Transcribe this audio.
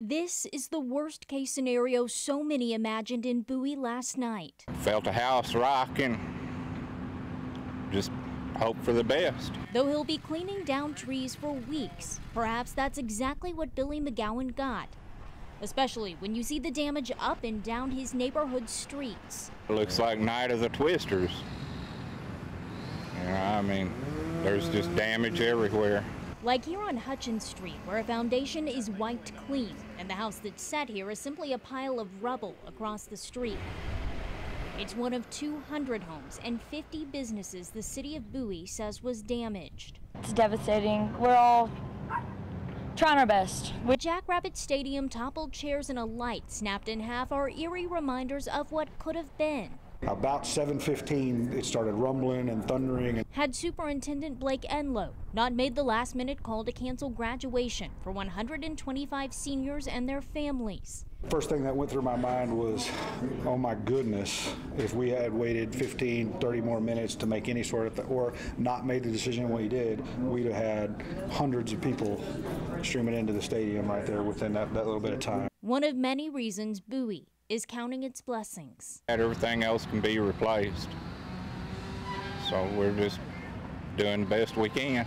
This is the worst case scenario so many imagined in Bowie last night. Felt a house rocking. Just hope for the best. Though he'll be cleaning down trees for weeks, perhaps that's exactly what Billy McGowan got. Especially when you see the damage up and down his neighborhood streets. It looks like Night of the Twisters. You know, I mean, there's just damage everywhere. Like here on Hutchins Street, where a foundation is wiped clean, and the house that's set here is simply a pile of rubble across the street. It's one of 200 homes and 50 businesses the city of Bowie says was damaged. It's devastating. We're all trying our best. We- Jackrabbit Stadium toppled chairs and a light snapped in half are eerie reminders of what could have been. About 7:15, it started rumbling and thundering. And had Superintendent Blake Enlow not made the last minute call to cancel graduation for 125 seniors and their families. First thing that went through my mind was, oh my goodness, if we had waited 15, 30 more minutes to make any sort of, th- or not made the decision we did, we'd have had hundreds of people streaming into the stadium right there within that, that little bit of time. One of many reasons Bowie is counting its blessings. That everything else can be replaced. So we're just doing the best we can.